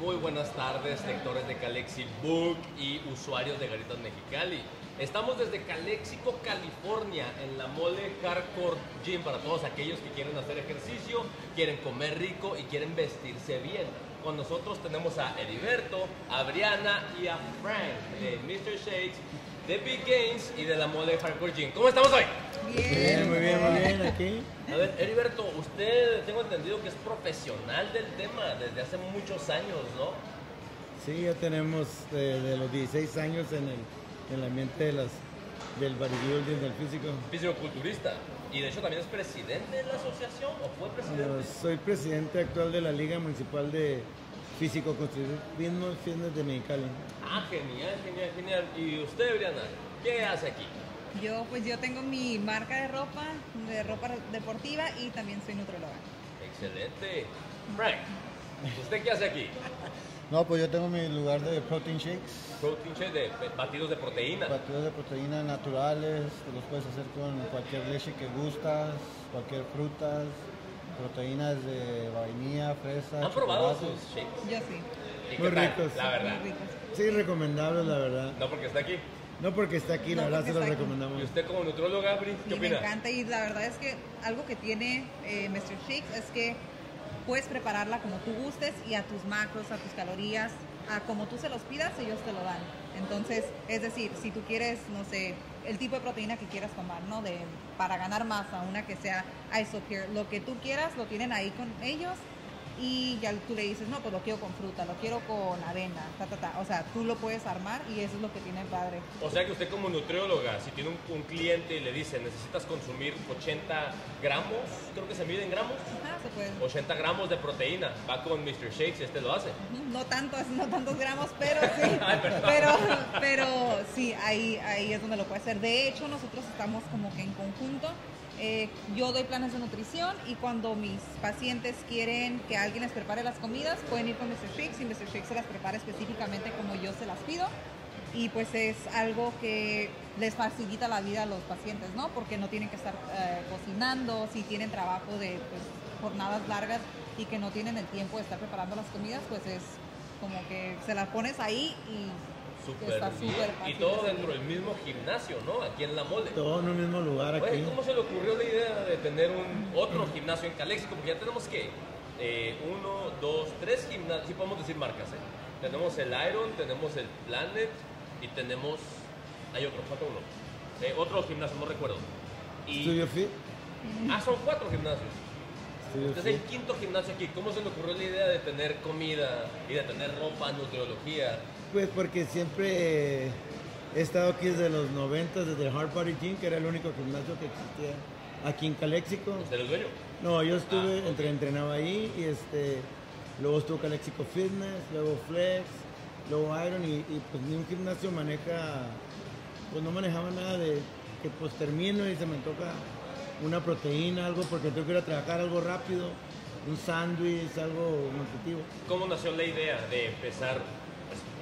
Muy buenas tardes, lectores de Calexi Book y usuarios de Garitas Mexicali. Estamos desde Calexico, California, en la Mole Hardcore Gym para todos aquellos que quieren hacer ejercicio, quieren comer rico y quieren vestirse bien. Con nosotros tenemos a Heriberto, a Briana y a Frank de Mr. Shakes, de Big Games y de la Mole Hardcore Gym. ¿Cómo estamos hoy? Bien, muy bien, muy bien, aquí. A ver, Heriberto, usted tengo entendido que es profesional del tema desde hace muchos años, ¿no? Sí, ya tenemos eh, de los 16 años en el, en el ambiente de las, del bodybuilding, del físico. Fisicoculturista. Y de hecho también es presidente de la asociación o fue presidente. No, soy presidente actual de la Liga Municipal de Físico Constructivismo Fitness de Mexicali. Ah, genial, genial, genial. ¿Y usted, Briana, qué hace aquí? Yo pues yo tengo mi marca de ropa, de ropa deportiva y también soy nutrióloga. Excelente. Frank, ¿usted qué hace aquí? No, pues yo tengo mi lugar de protein shakes, Protein shake de batidos de proteína. batidos de proteína naturales, que los puedes hacer con cualquier leche que gustas, cualquier frutas, proteínas de vainilla, fresa, ¿Han probado sus shakes? Yo sí, ¿Y Muy ricos. La verdad. muy ricos. Sí, recomendables, la verdad. No porque está aquí. No porque está aquí, la No verdad se aquí. recomendamos. ¿Y usted como nutrióloga, Bri, qué Sí, me opina? encanta y la verdad es que algo que tiene eh, Mr. Shakes es que puedes prepararla como tú gustes y a tus macros, a tus calorías, a como tú se los pidas, ellos te lo dan. Entonces, es decir, si tú quieres, no sé, el tipo de proteína que quieras tomar, ¿no? De, para ganar masa, una que sea isopure, lo que tú quieras, lo tienen ahí con ellos y ya tú le dices, no, pues lo quiero con fruta, lo quiero con avena, ta, ta, ta. O sea, tú lo puedes armar y eso es lo que tiene padre. O sea que usted como nutrióloga, si tiene un, un cliente y le dice necesitas consumir 80 gramos, creo que se mide en gramos, Ajá, se puede. 80 gramos de proteína, va con Mr. Shakes y este lo hace. No tantos, no tantos gramos, pero sí. Ay, pero, pero sí, ahí, ahí es donde lo puede hacer. De hecho, nosotros estamos como que en conjunto. Eh, yo doy planes de nutrición y cuando mis pacientes quieren que alguien les prepare las comidas, pueden ir con Mr. Shakes y Mr. Shakes se las prepara específicamente como yo se las pido. Y pues es algo que les facilita la vida a los pacientes, ¿no? Porque no tienen que estar eh, cocinando, si tienen trabajo de pues, jornadas largas y que no tienen el tiempo de estar preparando las comidas, pues es como que se las pones ahí y Súper bien. súper Y todo de dentro del mismo gimnasio, ¿no? Aquí en La Mole. Todo en un mismo lugar aquí. Oye, ¿cómo se le ocurrió la idea de tener un otro gimnasio en Calexico? Porque ya tenemos que eh, uno, dos, tres gimnasios, sí podemos decir marcas, ¿eh? Tenemos el Iron, tenemos el Planet y tenemos, hay otro, falta uno. Eh, otros gimnasios, no recuerdo. Y, Studio Fit. ah, son cuatro gimnasios. Studio Este es el quinto gimnasio aquí. ¿Cómo se le ocurrió la idea de tener comida y de tener ropa, nutriología? Pues porque siempre he estado aquí desde los 90, desde el Hard Body Gym, que era el único gimnasio que existía aquí en Calexico. ¿Usted es el dueño? No, yo estuve, Ah, entre, entrenaba ahí y este, luego estuvo Calexico Fitness, luego Flex, luego Iron y, y, pues ni un gimnasio maneja, pues no manejaba nada de que pues termino y se me toca una proteína, algo porque tengo que ir a trabajar algo rápido, un sándwich, algo nutritivo. ¿Cómo nació la idea de empezar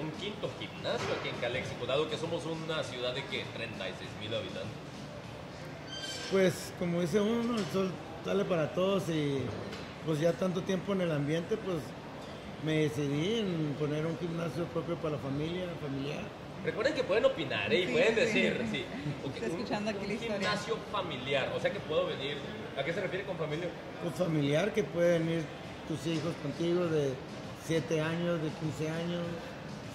un quinto gimnasio aquí en Calexico, dado que somos una ciudad de que 36 mil habitantes? Pues como dice uno, el sol sale para todos y pues ya tanto tiempo en el ambiente, pues me decidí en poner un gimnasio propio para la familia, familiar. Recuerden que pueden opinar ¿eh? y Sí, pueden sí. decir, sí, un- escuchando aquí un la historia. gimnasio familiar, o sea que puedo venir, ¿a qué se refiere con familia? Pues familiar que pueden ir tus hijos contigo de 7 años, de 15 años,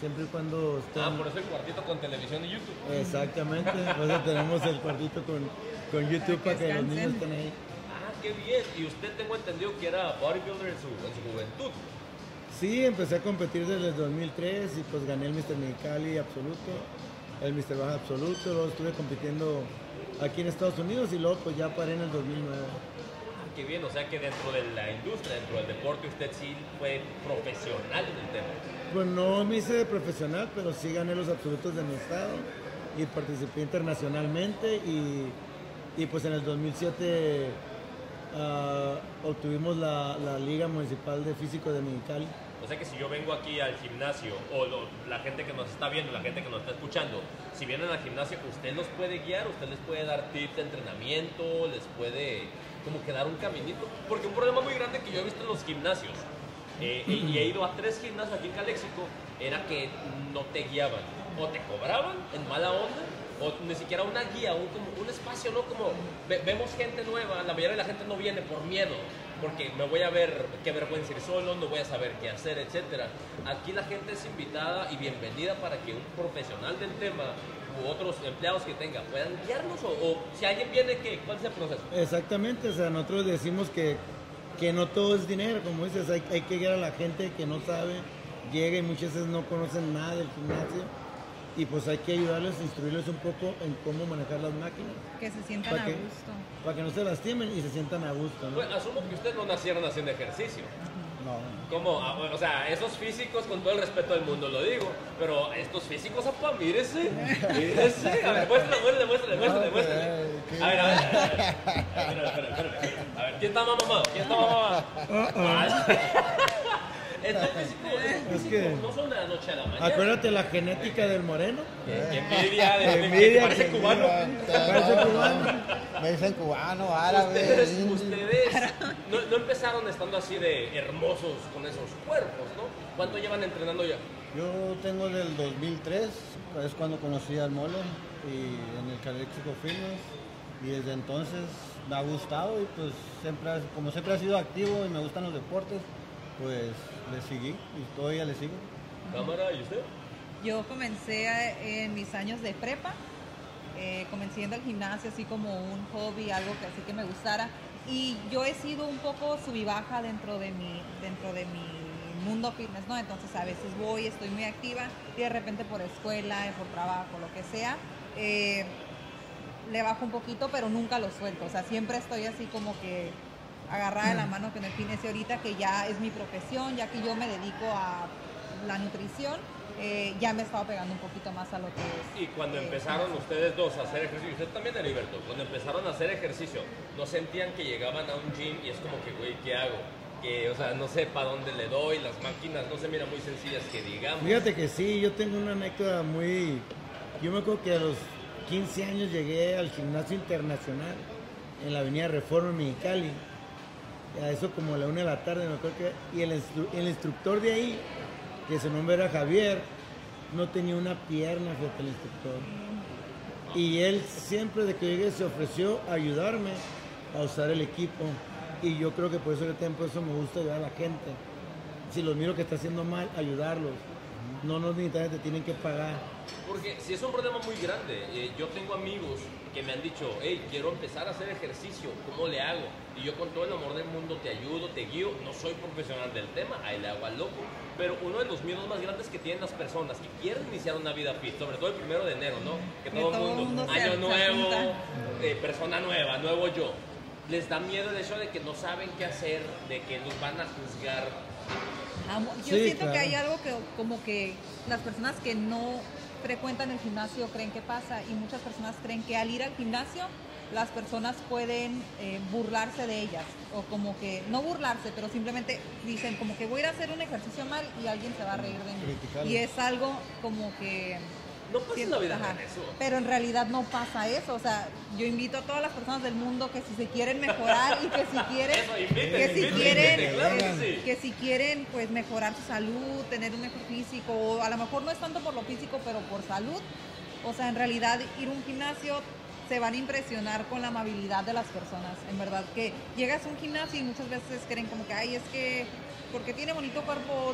siempre y cuando estén... Ah, por eso el cuartito con televisión y YouTube. Exactamente, por eso tenemos el cuartito con, con YouTube para Para que que los niños estén ahí. Ah, qué bien, y usted tengo entendido que era bodybuilder en su, en su juventud. Sí, empecé a competir desde el 2003 y pues gané el Mr. Mexicali absoluto, el Mr. Baja absoluto, luego estuve compitiendo aquí en Estados Unidos y luego pues ya paré en el 2009. Ah, qué bien, o sea que dentro de la industria, dentro del deporte, usted sí fue profesional en el tema. Pues no me hice de profesional, pero sí gané los absolutos de mi estado y participé internacionalmente y, y pues en el 2007 ah, obtuvimos la, la Liga Municipal de Físico de Mexicali. O sea que si yo vengo aquí al gimnasio, o la gente que nos está viendo, la gente que nos está escuchando, si vienen al gimnasio, usted los puede guiar, usted les puede dar tips de entrenamiento, les puede como que dar un caminito. Porque un problema muy grande que yo he visto en los gimnasios eh, y he ido a tres gimnasios aquí en Caléxico, era que no te guiaban. O te cobraban en mala onda, o ni siquiera una guía, un, como un espacio, ¿no? Como ve- vemos gente nueva, la mayoría de la gente no viene por miedo, porque me voy a ver qué vergüenza ir solo, no voy a saber qué hacer, etcétera. Aquí la gente es invitada y bienvenida para que un profesional del tema u otros empleados que tenga puedan guiarnos, o, o si alguien viene, ¿qué? ¿cuál es el proceso? Exactamente, o sea, nosotros decimos que, que no todo es dinero, como dices, hay, hay que guiar a la gente que no sabe, llega y muchas veces no conocen nada del gimnasio y pues hay que ayudarles, instruirles un poco en cómo manejar las máquinas Que se sientan ¿Para a qué? gusto. para que no se lastimen y se sientan a gusto, ¿no? Pues, asumo que ustedes no nacieron haciendo ejercicio. No, Como, ah, o sea, esos físicos, con todo el respeto del mundo lo digo, pero estos físicos, apa, mírese, mírese. A ver, muéstrale, muéstrale, muéstrale, A ver, a ver, a ver. Espérame, espérame, espérame. A ver, ¿quién está más mamado? ¿Quién está más mamado? Estos físicos, estos Es físicos que- no son de la noche a la mañana. Acuérdate la genética del moreno. Qué envidia, de, que Envidia, parece que cubano. Parece cubano. Me dicen cubano, árabe. Ustedes no, no empezaron estando así de hermosos con esos cuerpos, ¿no? ¿Cuánto llevan entrenando ya? Yo tengo del 2003, es cuando conocí al mole y en el Caléxico Fitness y desde entonces me ha gustado y pues siempre, como siempre ha sido activo y me gustan los deportes, pues le seguí y todavía le sigo. Cámara, ¿y usted? Yo comencé a- en mis años de prepa, eh, comencé yendo al gimnasio así como un hobby, algo que así que me gustara. Y yo he sido un poco subibaja dentro de mi, dentro de mi mundo fitness, ¿no? Entonces a veces voy, estoy muy activa y de repente por escuela, por trabajo, lo que sea, eh, le bajo un poquito, pero nunca lo suelto. O sea, siempre estoy así como que agarrada de la mano con el fitness y ahorita que ya es mi profesión, ya que yo me dedico a la nutrición, eh, ya me estaba pegando un poquito más a lo que es. Y cuando eh, empezaron ustedes dos a hacer ejercicio, y usted también, Heriberto, cuando empezaron a hacer ejercicio, ¿no sentían que llegaban a un gym y es como que, güey, ¿qué hago? Que, o sea, no sé para dónde le doy, las máquinas no se miran muy sencillas que digamos. Fíjate que sí, yo tengo una anécdota muy... Yo me acuerdo que a los 15 años llegué al gimnasio internacional en la avenida Reforma en Mexicali. A eso como a la una de la tarde, me acuerdo que... Y el, el instructor de ahí, que su nombre era Javier, no tenía una pierna, fíjate el instructor. Y él siempre de que llegué se ofreció a ayudarme a usar el equipo. Y yo creo que por eso también por eso me gusta ayudar a la gente. Si los miro que está haciendo mal, ayudarlos. No nos necesariamente tienen que pagar. Porque si es un problema muy grande, eh, yo tengo amigos que me han dicho, hey, quiero empezar a hacer ejercicio, ¿cómo le hago? Y yo con todo el amor del mundo te ayudo, te guío, no soy profesional del tema, ahí le hago al loco. Pero uno de los miedos más grandes que tienen las personas que quieren iniciar una vida fit, sobre todo el primero de enero, ¿no? Que todo el mundo, mundo año nuevo, eh, persona nueva, nuevo yo. Les da miedo el hecho de que no saben qué hacer, de que los van a juzgar. Yo Sí, siento que hay algo que como que las personas que no frecuentan el gimnasio creen que pasa y muchas personas creen que al ir al gimnasio las personas pueden eh, burlarse de ellas o como que no burlarse pero simplemente dicen como que voy a ir a hacer un ejercicio mal y alguien se va a reír de mí Criticarlo. y es algo como que No pasa en la vida ajá, eso. pero en realidad no pasa eso o sea yo invito a todas las personas del mundo que si se quieren mejorar y que si quieren Eso, inviten, que si inviten, quieren inviten, claro que sí. que si quieren pues mejorar su salud, tener un mejor físico, o a lo mejor no es tanto por lo físico, pero por salud. O sea, en realidad ir a un gimnasio se van a impresionar con la amabilidad de las personas. En verdad que llegas a un gimnasio y muchas veces creen como que, ay, es que porque tiene bonito cuerpo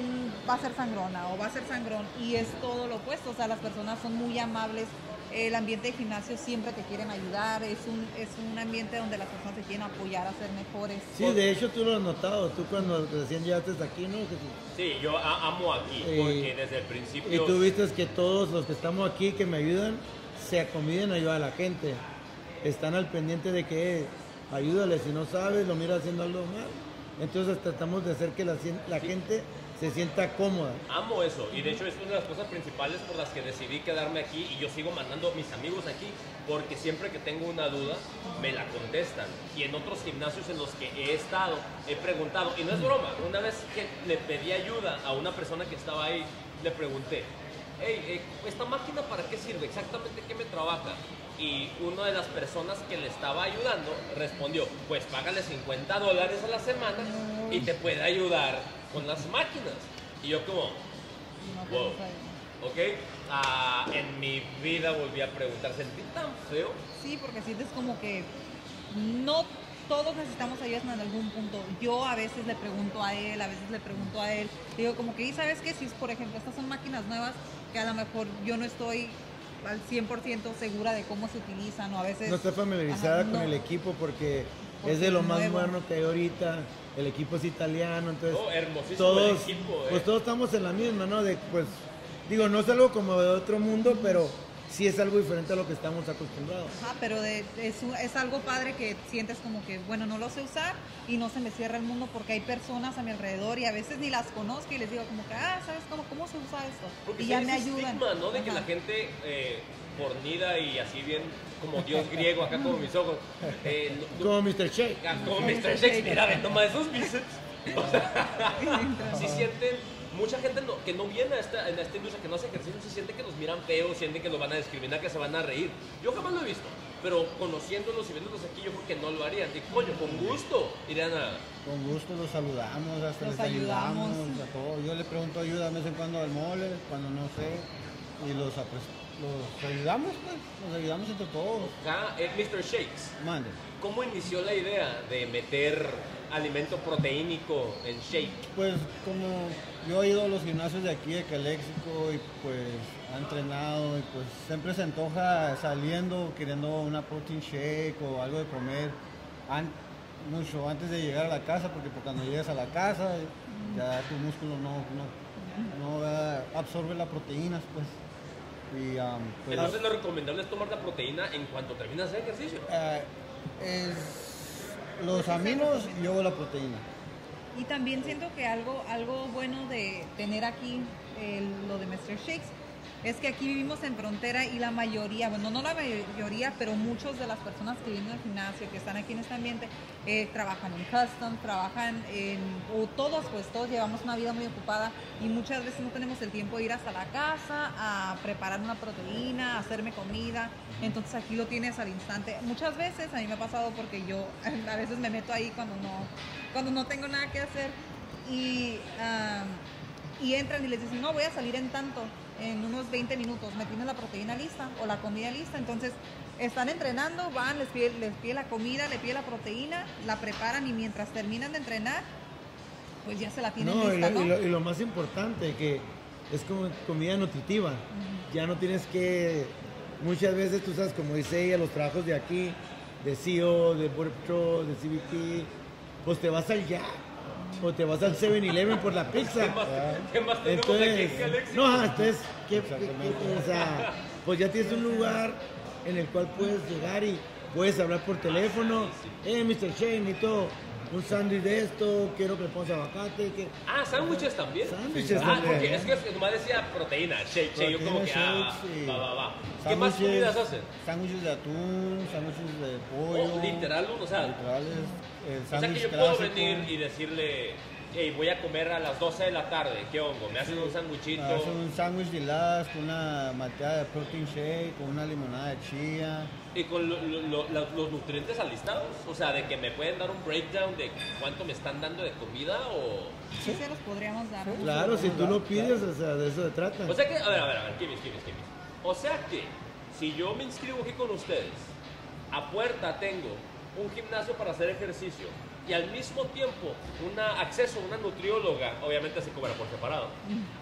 va a ser sangrona o va a ser sangrón. Y es todo lo opuesto. O sea, las personas son muy amables. El ambiente de gimnasio siempre te quieren ayudar. Es un, es un ambiente donde las personas se quieren apoyar a ser mejores. Sí, de hecho tú lo has notado. Tú cuando recién llegaste aquí, ¿no? Sí, yo a- amo aquí, Y- porque desde el principio... Y tú viste que todos los que estamos aquí que me ayudan, se acomiden a ayudar a la gente. Están al pendiente de que eh, ayúdale, si no sabes, lo mira haciendo algo mal. Entonces tratamos de hacer que la, gente se sienta cómoda. Amo eso y de hecho es una de las cosas principales por las que decidí quedarme aquí y yo sigo mandando a mis amigos aquí porque siempre que tengo una duda me la contestan y en otros gimnasios en los que he estado he preguntado y no es broma, una vez que le pedí ayuda a una persona que estaba ahí le pregunté, hey, eh, ¿esta máquina para qué sirve? Exactamente qué me trabaja y una de las personas que le estaba ayudando respondió, pues págale 50 dólares a la semana y te puede ayudar con las máquinas. Y yo como, Wow. ok, ah, en mi vida volví a preguntar, ¿sentí tan feo? Sí, porque sientes como que no todos necesitamos ayuda en algún punto. Yo a veces le pregunto a él, a veces le pregunto a él. Digo, como que, ¿y sabes qué? Si por ejemplo, estas son máquinas nuevas que a lo mejor yo no estoy al 100% segura de cómo se utilizan o a veces... No está familiarizada Ajá, con no. el equipo porque, Porque es de lo más moderno que hay ahorita. El equipo es italiano, entonces No, hermosísimo todos, el equipo, eh. pues todos estamos en la misma, ¿no? De, pues, digo, no es algo como de otro mundo, pero sí es algo diferente a lo que estamos acostumbrados. Ajá, pero de- es, un- es algo padre que sientes como que, bueno, no lo sé usar y no se me cierra el mundo porque hay personas a mi alrededor y a veces ni las conozco y les digo como que, ah, ¿sabes cómo, cómo se usa esto? Porque y ya me ayudan. estigma, ¿no? De que la gente eh, fornida y así bien como dios griego acá como mis ojos. eh, no- Como Mr. Shake. Ah, como Mr. Shakespeare, a ver, toma esos bíceps. O sea, sí sienten, mucha gente no- que no viene a esta, en esta industria, que no hace ejercicio, se siente que los miran feos, sienten que los van a discriminar, que se van a reír. Yo jamás lo he visto, pero conociéndolos y viéndolos aquí, yo creo que no lo harían. Y coño, con gusto irían a. Con gusto los saludamos, hasta Los les ayudamos, ayudamos. a todo. Yo le pregunto ayuda de vez en cuando al mole, cuando no sé, y los, los ayudamos, pues, los ayudamos entre todos. Acá, eh, Mr. Shakes, Mande. ¿cómo inició la idea de meter alimento proteínico en shake? Pues como yo he ido a los gimnasios de aquí de Caléxico y pues ha entrenado y pues siempre se antoja saliendo queriendo una protein shake o algo de comer an- mucho antes de llegar a la casa porque pues, cuando llegas a la casa ya tu músculo no, no, no absorbe las proteínas pues. Y um, pues, Entonces lo recomendable es tomar la proteína en cuanto terminas el ejercicio. eh, es los aminos y luego la proteína. Y también siento que algo, algo bueno de tener aquí el- lo de Mr. Shakes es que aquí vivimos en frontera y la mayoría, bueno, no la mayoría, pero muchos de las personas que vienen al gimnasio, que están aquí en este ambiente, eh, trabajan en custom, trabajan en, o todos, pues todos llevamos una vida muy ocupada y muchas veces no tenemos el tiempo de ir hasta la casa a preparar una proteína, hacerme comida, entonces aquí lo tienes al instante. Muchas veces a mí me ha pasado porque yo a veces me meto ahí cuando no, cuando no tengo nada que hacer y, ah, y entran y les dicen, no, voy a salir en tanto, en unos 20 minutos, me tienen la proteína lista o la comida lista, entonces están entrenando, van, les pide, les pide la comida, le pide la proteína, la preparan y mientras terminan de entrenar, pues ya se la tienen No, y lista, lo, ¿no? y lo- y lo más importante, que es como comida nutritiva. Ya no tienes que, muchas veces tú sabes, como dice ella, los trabajos de aquí, de CEO, de Border de CBP, pues te vas al Jack o te vas al 7-Eleven por la pizza. ¿Qué más, qué más tenemos aquí Entonces, en Alexis? no, ajá, entonces, ¿qué- o sea, pues ya tienes un lugar en el cual puedes llegar y puedes hablar por teléfono. Eh, Mr. Shane, necesito un sándwich de esto, quiero que le pongas aguacate. Que... Ah, sándwiches también. Sándwiches ah, también. porque es que nomás decía proteína, shake, shake. Yo como que, Proteína, ah, y va, va, va. ¿Qué más comidas hacen? Sándwiches de atún, sándwiches de pollo. Oh, literal, o sea, literales, el o sea que yo puedo clásico. venir y decirle, hey, voy a comer a las 12 de la tarde, ¿qué hongo? ¿Me hacen un sándwichito? Me hacen un sándwich de las con una mateada de protein shake, con una limonada de chía. ¿Y con lo- lo- lo- los nutrientes alistados? O sea, de que me pueden dar un breakdown de cuánto me están dando de comida o... Sí se los podríamos dar. Claro, si tú lo pides, o sea, de eso se trata. O sea que, a ver, a ver, a ver, Kimis, Kimis, Kimis. O sea que, si yo me inscribo aquí con ustedes, a puerta tengo un gimnasio para hacer ejercicio y al mismo tiempo una, acceso a una nutrióloga, obviamente se cobra por separado,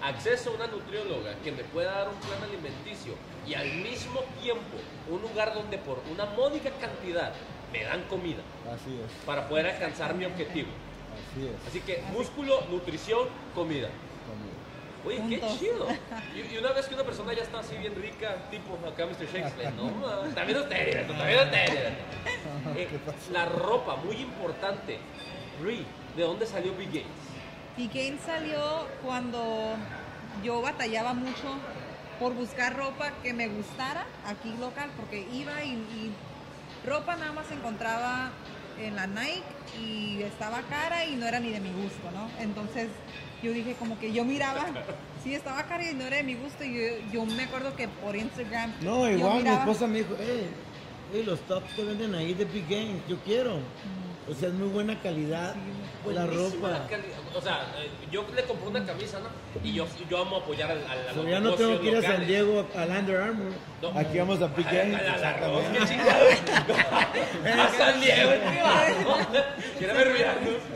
acceso a una nutrióloga que me pueda dar un plan alimenticio y al mismo tiempo un lugar donde por una módica cantidad me dan comida Así es, para poder alcanzar mi objetivo. así es. Así que músculo, nutrición, comida. Oye, qué chido. Y, y una vez que una persona ya está así bien rica, tipo acá Mr. Shakespeare, no, ma, también ustedes, también ustedes. Eh, la ropa, muy importante. Brie, ¿de dónde salió Big Games? Y Kane salió cuando yo batallaba mucho por buscar ropa que me gustara aquí local, porque iba y, y ropa nada más encontraba en la Nike y estaba cara y no era ni de mi gusto, ¿no? Entonces yo dije como que yo miraba, sí estaba cara y no era de mi gusto y yo, yo me acuerdo que por Instagram No, igual mi esposa me dijo, hey, hey, los tops que venden ahí de Big Game, yo quiero. O sea, es muy buena calidad la ropa. la cali- O sea, eh, yo le compré una camisa, ¿no? Y yo, yo amo apoyar al, al, a O los sea, ya no tengo que ir a San. Diego al Under Armour. No. Aquí vamos a PK. A San Diego, tío.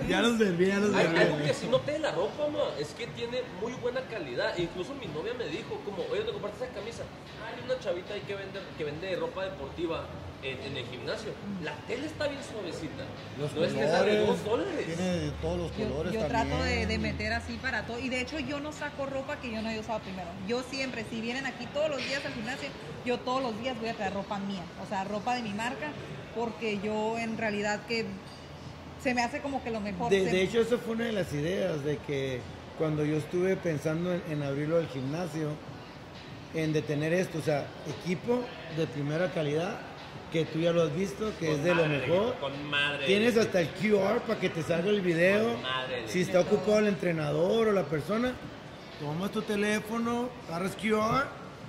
Ya nos serví, ya nos serví. algo que sí noté de la ropa, ma, es que tiene muy buena calidad. Incluso mi novia me dijo, como, oye, ¿te compraste esa camisa? Hay una chavita ahí que vende, que vende ropa deportiva en, en el gimnasio. La tela está bien suavecita. Los no es que dos dólares. tiene de todos los Yo, colores yo también. trato de, de meter así para todo. Y de hecho yo no saco ropa que yo no haya usado primero. Yo siempre, si vienen aquí todos los días al gimnasio, yo todos los días voy a traer ropa mía. O sea, ropa de mi marca. Porque yo en realidad que se me hace como que lo mejor. De, se- de hecho, eso fue una de las ideas de que cuando yo estuve pensando en, en abrirlo al gimnasio, en detener esto, o sea, equipo de primera calidad, que tú ya lo has visto, que Con es de lo mejor. Con madre. Tienes hasta el QR para que te salga el video. Con madre de Si está ocupado el entrenador o la persona, tomas tu teléfono, agarras QR,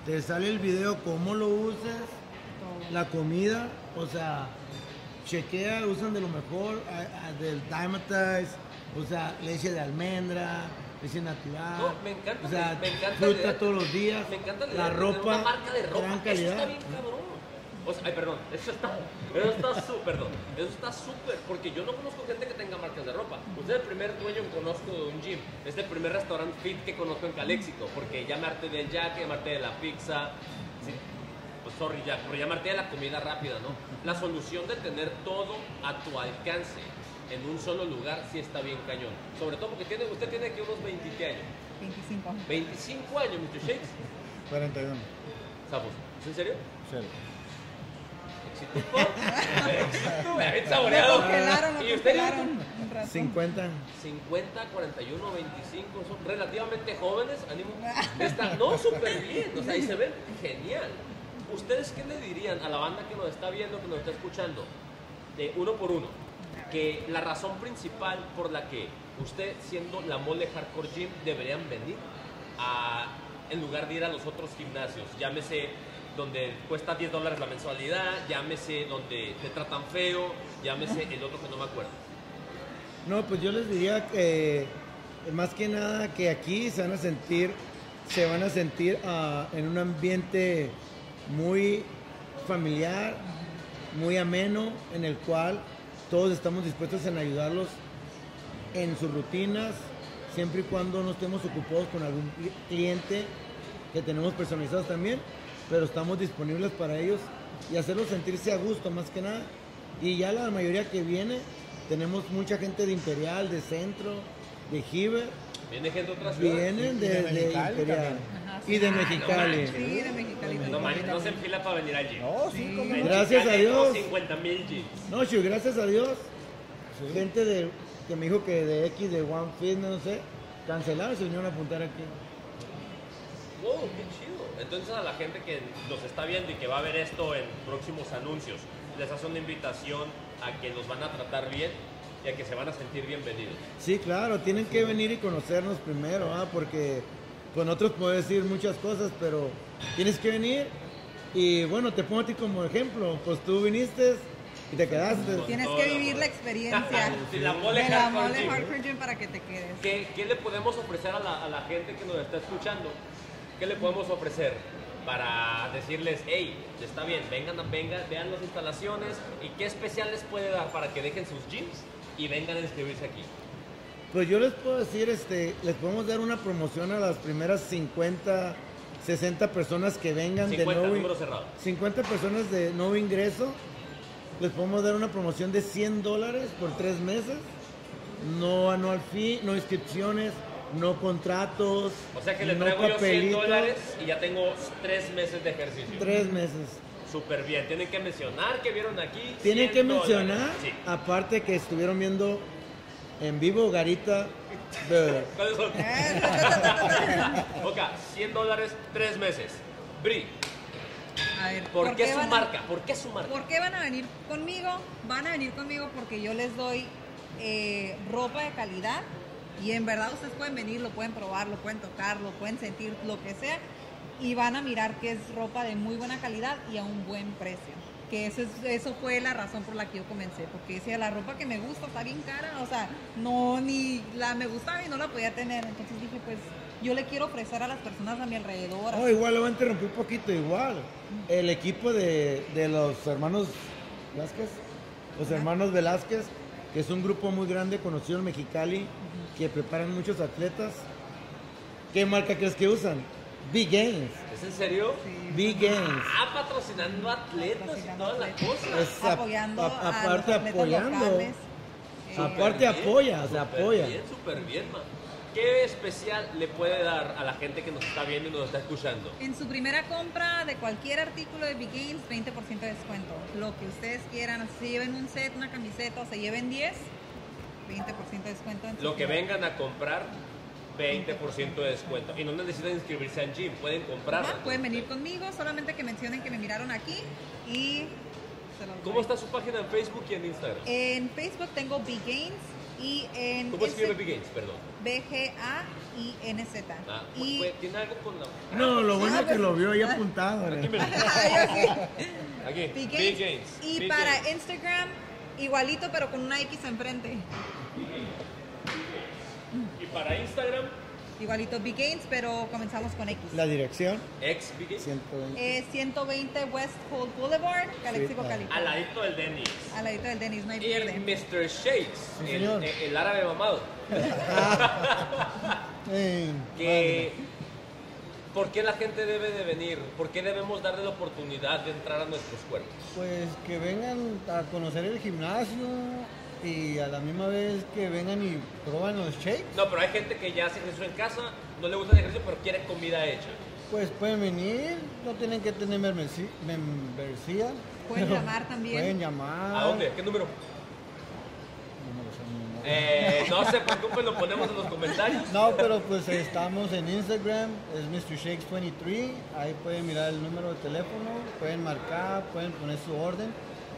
te sale el video, cómo lo usas, la comida, o sea, chequea, usan de lo mejor, a- a- del Dymatize, o sea, leche de almendra, leche natural. No, me encanta, o sea, me encanta la fruta todos los días, Me encanta la, ropa, una marca de ropa. gran Eso calidad. está bien cabrón. O sea, ay, perdón, eso está, eso está súper, perdón, eso está súper, porque yo no conozco gente que tenga marcas de ropa. Usted es el primer dueño que conozco de un gym, es el primer restaurante fit que conozco en Caléxico, porque ya me harté del jack, ya me harté de la pizza, sí, pues sorry Jack, pero ya me harté de la comida rápida, ¿no? La solución de tener todo a tu alcance en un solo lugar sí está bien cañón. Sobre todo porque tiene, usted tiene aquí unos 20 ¿qué años. 25. 25 años, Mr. Shakes. 41. Sapos. ¿Es en serio? Cero. Me Me saboreado. congelaron, me ¿Y usted? congelaron. un rato. 50. 50, 41, 25, son relativamente jóvenes, ánimo. Está, no, súper bien, o sea, y se ven genial. ¿Ustedes qué le dirían a la banda que nos está viendo, que nos está escuchando, de uno por uno? Que la razón principal por la que usted, siendo la mole Hardcore Gym, deberían venir a, en lugar de ir a los otros gimnasios, llámese donde cuesta 10 dólares la mensualidad, llámese donde te tratan feo, llámese el otro que no me acuerdo. No, pues yo les diría que eh, más que nada que aquí se van a sentir, se van a sentir ah, en un ambiente muy familiar, muy ameno, en el cual todos estamos dispuestos en ayudarlos en sus rutinas, siempre y cuando no estemos ocupados con algún cli- cliente que tenemos personalizados también, pero estamos disponibles para ellos y hacerlos sentirse a gusto más que nada. Y ya la mayoría que viene, tenemos mucha gente de Imperial, de Centro, de Giver, Viene gente de otras ciudades. vienen de, de de Mexicali Imperial Ajá, sí. y de Ah, no Mexicali. Sí, de Mexicali. No manches, no se enfila para venir allí. No, sí, como no. Gracias a Dios. 50 mil. No, Chu, gracias a Dios, Sí. gente de, que me dijo que de X, de One Fitness, no sé, cancelaron y se vinieron a apuntar aquí. Wow, qué chido. Entonces a la gente que nos está viendo y que va a ver esto en próximos anuncios, les hace una invitación a que los van a tratar bien y a que se van a sentir bienvenidos. Sí, claro, tienen que venir y conocernos primero, ¿ah? porque con otros puedo decir muchas cosas, pero tienes que venir y bueno, te pongo a ti como ejemplo, pues tú viniste y te quedaste. Tienes que vivir la experiencia Sí, la mole de la mole. Hardcore Gym para que te quedes. ¿Qué, qué le podemos ofrecer a la, a la gente que nos está escuchando? ¿Qué le podemos ofrecer? Para decirles, hey, está bien, vengan, vengan, vean las instalaciones y qué especial les puede dar para que dejen sus gyms y vengan a inscribirse aquí. Pues yo les puedo decir, este, les podemos dar una promoción a las primeras 50, 60 personas que vengan 50, de nuevo, cerrado. 50 personas de nuevo ingreso. Les podemos dar una promoción de 100 dólares por tres meses. No anual fee, no inscripciones, no contratos. O sea que le no traigo yo 100 papelitos, dólares y ya tengo tres meses de ejercicio. Tres meses. Súper bien. Tienen que mencionar que vieron aquí. Tienen 100 que mencionar, Sí. aparte que estuvieron viendo en vivo Garita. ¿Cuáles son? ok, 100 dólares, tres meses. Bri, A ver, ¿por, qué, su a- marca? ¿Por qué su marca? ¿Por qué van a venir conmigo? Van a venir conmigo porque yo les doy eh, ropa de calidad y en verdad ustedes pueden venir, lo pueden probar, lo pueden tocar, lo pueden sentir, lo que sea y van a mirar que es ropa de muy buena calidad y a un buen precio. que eso, es, eso fue la razón por la que yo comencé, porque decía, la ropa que me gusta está bien cara, o sea, no, ni la me gustaba y no la podía tener, entonces dije, pues yo le quiero ofrecer a las personas a mi alrededor. No, igual lo voy a interrumpir un poquito, igual. El equipo de, de los hermanos Velázquez, los hermanos Velázquez, que es un grupo muy grande conocido en Mexicali, que preparan muchos atletas. ¿Qué marca crees que usan? Big Games. ¿Es en serio? Sí, Big Games. Ah, patrocinando atletas y todas las cosas. A- apoyando a- a, aparte los apoyando. locales. Eh, Aparte Súper apoya, o sea, apoya. bien, súper bien, man. ¿Qué especial le puede dar a la gente que nos está viendo y nos está escuchando? En su primera compra de cualquier artículo de Big Games, 20% de descuento. Lo que ustedes quieran, si se lleven un set, una camiseta o se lleven 10, 20% de descuento. en Lo que vengan a comprar, 20% de descuento. Y no necesitan inscribirse en gym, pueden comprar. Ajá, pueden venir conmigo, solamente que mencionen que me miraron aquí y se los ¿Cómo doy. está su página en Facebook y en Instagram? En Facebook tengo Big Gains y en ¿Cómo escribe Games? Perdón. B-G-A-I-N-Z. Ah, y pues, ¿Tiene algo con la...? No, lo bueno Ah, es que pues- lo vio ahí apuntado. Aquí, ok. Aquí, Big Gains. Games. Y Big para Games. Instagram, igualito, pero con una X enfrente. Y para Instagram, Igualito Big Gains, pero comenzamos con X. La dirección, ex Big Games. 120. Eh, 120 West Holt Boulevard, Calexico, California. Al ladito del Dennis. Al ladito del Denis, no hay Y pierde. Mr. Shakes, Sí, el, señor. el árabe mamado. Eh, que ¿Por qué la gente debe de venir? ¿Por qué debemos darle la oportunidad de entrar a nuestros cuerpos? Pues que vengan a conocer el gimnasio y a la misma vez que vengan y prueban los shakes, No, pero hay gente que ya hace ejercicio en casa, no le gusta el ejercicio, pero quiere comida hecha. pues pueden venir, no tienen que tener membresía. membresía Pueden pero llamar también. Pueden llamar. ¿A dónde? ¿Qué número? No me lo sé ni nada. Eh, no se preocupen, lo ponemos en los comentarios. No, pero pues estamos en Instagram, es Mr. Shakes 23, ahí pueden mirar el número de teléfono, pueden marcar, pueden poner su orden,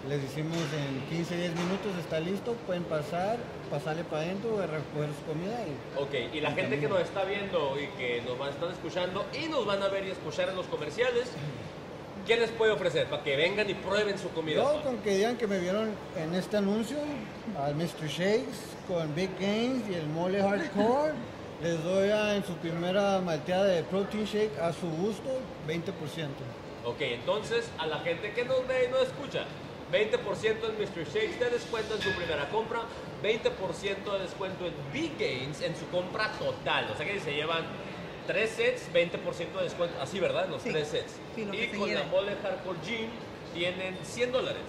les decimos en 15, 10 minutos está listo, pueden pasar, pasarle para adentro, recoger su comida y Ok, y la gente que nos está viendo y que nos van a estar escuchando y nos van a ver y escuchar en los comerciales, ¿qué les puede ofrecer? Para que vengan y prueben su comida. Yo con que digan que me vieron en este anuncio al Mr. Shakes con Big Gains y el mole hardcore, les doy a- en su primera malteada de protein shake a su gusto 20%. Ok, entonces a la gente que nos ve y nos escucha, 20% en Mr. Shakes de descuento en su primera compra, 20% de descuento en Big Gains en su compra total. O sea que si se llevan tres sets, 20% de descuento. Así, ¿verdad? Los Sí. tres sets. Sí, lo y que se con la mole Hardcore Gym tienen 100 dólares.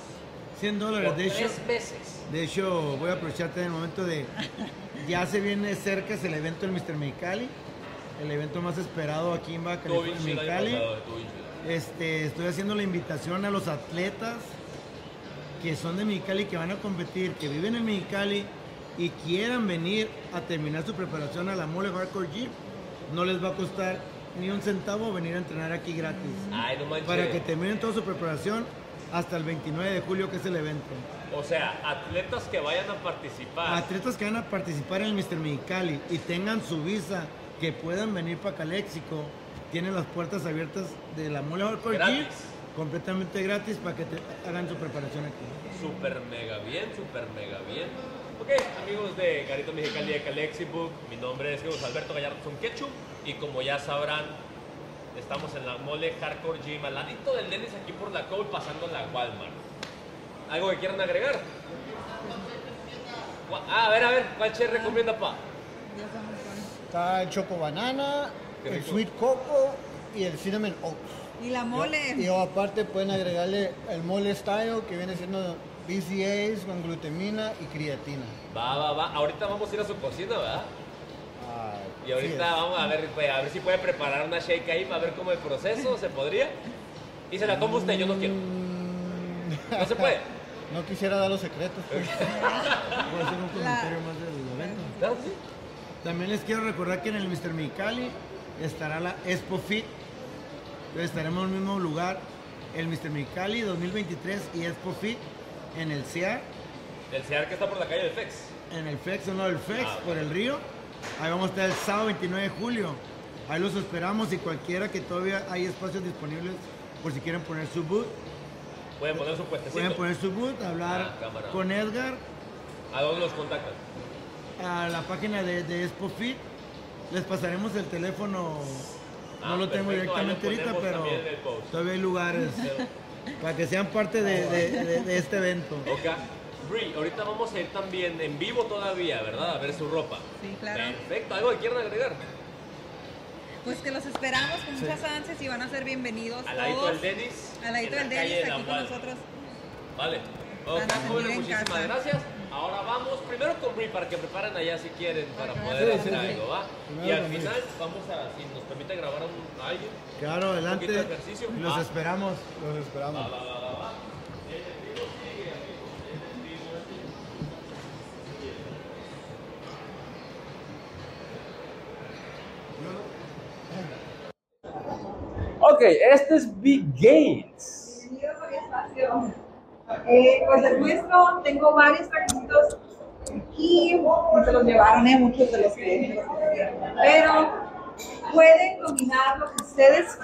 100 Por dólares. De hecho, tres meses. de hecho, voy a aprovecharte en el momento de. Ya se viene cerca es el evento del Mr. Mexicali. El evento más esperado aquí en Baja California, Mexicali. Este, estoy haciendo la invitación a los atletas que son de Mexicali, que van a competir, que viven en Mexicali y quieran venir a terminar su preparación a la Mole Hardcore Gym. No les va a costar ni un centavo venir a entrenar aquí gratis. Ay, no manches. Para que terminen toda su preparación hasta el 29 de julio, que es el evento. O sea, atletas que vayan a participar. Atletas que van a participar en el Mr. Mexicali y tengan su visa, que puedan venir para Calexico, tienen las puertas abiertas de la Mole Hardcore Gym Gratis. completamente gratis para que te hagan su preparación aquí. Super mega bien, super mega bien. Ok, amigos de Garito Mexicali de Calexi Book, mi nombre es Jesús Alberto Gallardo Ketchup y como ya sabrán, estamos en la mole Hardcore Gym, al ladito del Dennis aquí por la Cole, pasando la Walmart. ¿Algo que quieran agregar? Ah, a ver, a ver, ¿cuál che recomienda, pa? Ya estamos con- Está el choco banana, el sweet coco y el cinnamon oats. Y la mole. Y, o aparte pueden agregarle el mole style que viene siendo BCAAs con glutamina y creatina. Va, va, va. Ahorita vamos a ir a su cocina, ¿verdad? Ah, Y ahorita sí vamos a ver, pues, a ver si puede preparar una shake ahí para ver cómo el proceso, ¿se podría? Y se la toma usted, yo no quiero. Mm, No se puede. No quisiera dar los secretos. pues. Puedo hacer un comentario más que sí. También les quiero recordar que en el Mr. Mexicali estará la Expo Fit. Entonces estaremos en el mismo lugar, el Mr. Mexicali 2023 y Expo Fit en el CIAR, El CEAR que está por la calle del FEX. en el FEX, en del FEX, Ah, por el río. Ahí vamos a estar el sábado 29 de julio. Ahí los esperamos y cualquiera que todavía hay espacios disponibles por si quieren poner su boot. Pueden poner su puestecito. Pueden poner su boot, hablar Ah, con Edgar ¿A dónde los contactan? a la página de, de ExpoFit. Les pasaremos el teléfono. Ah, no lo tengo perfecto, directamente ahorita, pero todavía hay lugares para que sean parte de, de- de- de este evento. Ok. Bri, ahorita vamos a ir también en vivo todavía, ¿verdad? A ver su ropa. Sí, claro. Perfecto. ¿Algo que quieran agregar? Pues que los esperamos con muchas ansias y van a ser bienvenidos Al ladito todos. del Denis. Al ladito del Denis, de aquí con nosotros. Vale. Ok, jóvenes, en muchísimas casa. gracias. Ahora vamos primero con Bri para que preparen allá si quieren para poder Sí, hacer sí, sí. algo, ¿va? Primero y al final vamos a, si nos permite grabar a, un, a alguien. Claro, adelante. ejercicio. Los Ah. esperamos. Los esperamos. Va, va, va, va, va. Ok, este es Big Gains. Bienvenidos a mi espacio. Eh, pues les muestro, tengo varios trajecitos aquí, se los llevaron eh, muchos de los que, pero pueden combinar lo que ustedes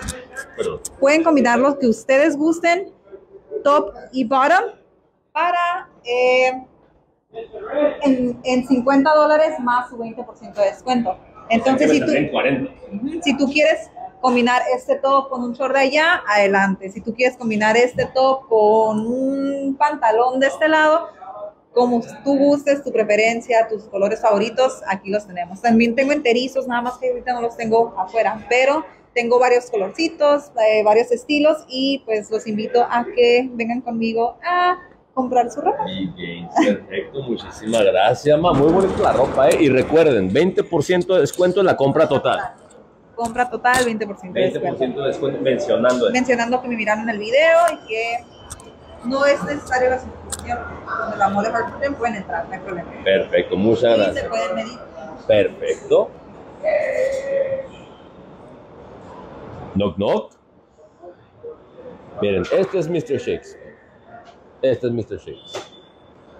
pueden combinar lo que ustedes gusten, top y bottom, para eh, en, en 50 dólares más su 20% de descuento. Entonces, si tú, En 40. Ujú, Si tú quieres combinar este top con un short de allá, adelante. Si tú quieres combinar este top con un pantalón de este lado, como tú gustes, tu preferencia, tus colores favoritos, aquí los tenemos. También tengo enterizos, nada más que ahorita no los tengo afuera, pero tengo varios colorcitos, eh, varios estilos y pues los invito a que vengan conmigo a comprar su ropa. Perfecto, muchísimas gracias, ma. Muy bonita la ropa, ¿eh? Y recuerden, 20% de descuento en la compra total. Compra total, 20% de descuento. 20% de descuento mencionando mencionando que me miraron el video y que no es necesario la Hard pueden entrar, no hay problema. Perfecto, muchas Y se gracias. pueden medir. Perfecto. Knock knock. Miren, este es Mr. Shakes. Este es Mr. Shakes.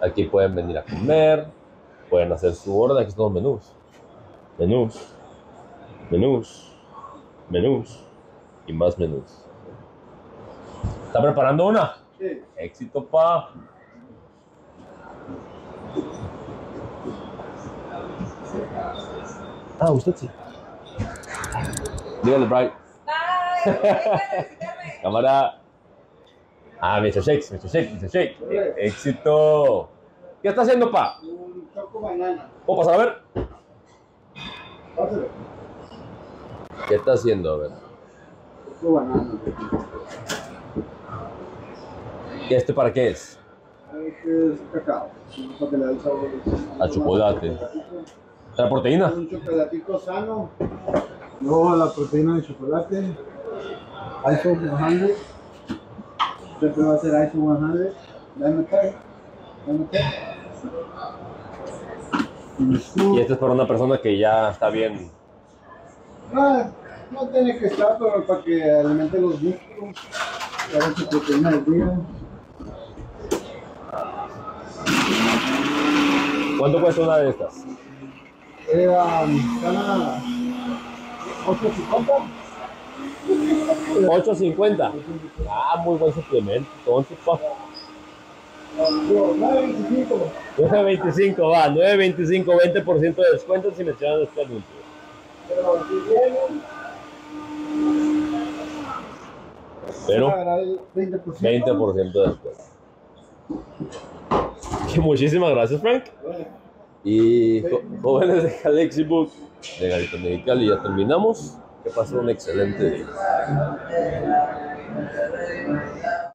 Aquí pueden venir a comer, pueden hacer su orden. Aquí están los menús. Menús, menús, menús y más menús. ¿Está preparando una? Sí. Éxito, pa. Ah, usted sí. Dígale, Bright. Bye. Cámara. Ah, Mr. Shakes, Mr. Shake, Mr. Shake. Eh, Éxito. ¿Qué está haciendo, pa? Un choco banana. ¿Puedo pasar a ver? Pásale. ¿Qué está haciendo? A ver. Choco banana. ¿Y este para qué es? Es cacao. Para que le dé el sabor. A chocolate. ¿La proteína? Un chocolatito sano. Luego la proteína de chocolate. ISO 100. Siempre va a ser ISO 100. Dame. Dame. Y este es para una persona que ya está bien. Ah, no tiene que estar, pero para que alimente los músculos. Para su proteína del día. ¿Cuánto cuesta una de estas? Eh, um, están a 8.50. 8.50. Ah, muy buen suplemento. Entonces, pa. Digo, 9.25. 9.25, va. 9.25, 20% de descuento si mencionan este anuncio. Pero si vienen, Pero pagará el 20%. 20% de descuento. Y muchísimas gracias, Frank. Y jóvenes de Galaxy Book de Garita Mexicali, ya terminamos. Que pasen un excelente día.